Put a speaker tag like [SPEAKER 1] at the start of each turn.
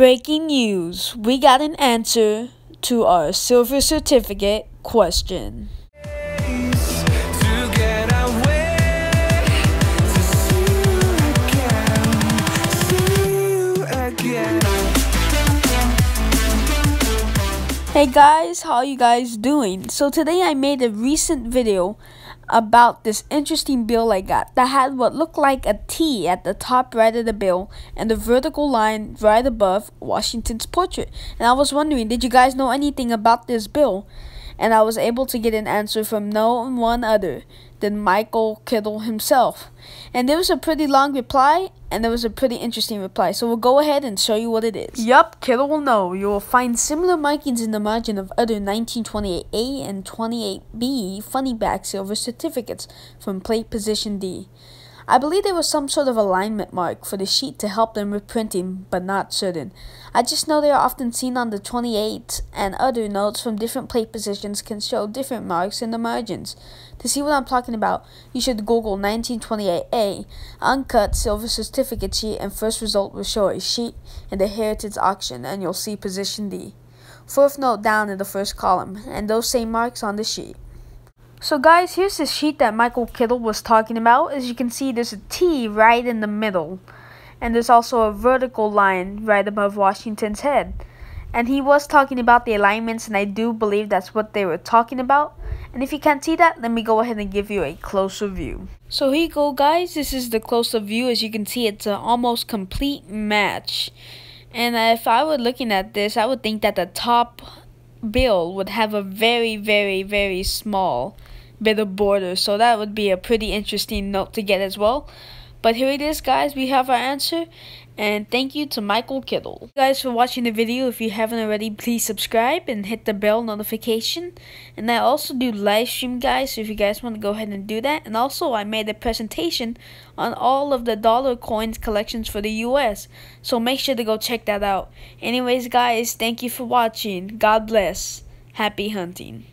[SPEAKER 1] Breaking news. We got an answer to our silver certificate question. Hey guys, how you guys doing? So today I made a recent video about this interesting bill I got that had what looked like a T at the top right of the bill and the vertical line right above Washington's portrait. And I was wondering, did you guys know anything about this bill? And I was able to get an answer from no one other than Michael Kittle himself. And there was a pretty long reply, and there was a pretty interesting reply. So we'll go ahead and show you what it is. Yup, Kittle will know. You will find similar markings in the margin of other 1928A and 28B funny back silver certificates from plate position D. I believe there was some sort of alignment mark for the sheet to help them with printing, but not certain. I just know they are often seen on the 28 and other notes from different plate positions can show different marks in the margins. To see what I'm talking about, you should Google 1928A, uncut silver certificate sheet, and first result will show a sheet in the Heritage auction, and you'll see position D. Fourth note down in the first column, and those same marks on the sheet. So guys, here's the sheet that Michael Kittle was talking about. As you can see, there's a T right in the middle. And there's also a vertical line right above Washington's head. And he was talking about the alignments, and I do believe that's what they were talking about. And if you can't see that, let me go ahead and give you a closer view. So here you go, guys. This is the closer view. As you can see, it's an almost complete match. And if I were looking at this, I would think that the top bill would have a very, very, very small bit of border. So that would be a pretty interesting note to get as well. But here it is, guys. We have our answer. And thank you to Michael Kittle. guys for watching the video. If you haven't already, please subscribe and hit the bell notification. And I also do live stream, guys. So if you guys want to go ahead and do that. And also, I made a presentation on all of the dollar coins collections for the US. So make sure to go check that out. Anyways, guys, thank you for watching. God bless. Happy hunting.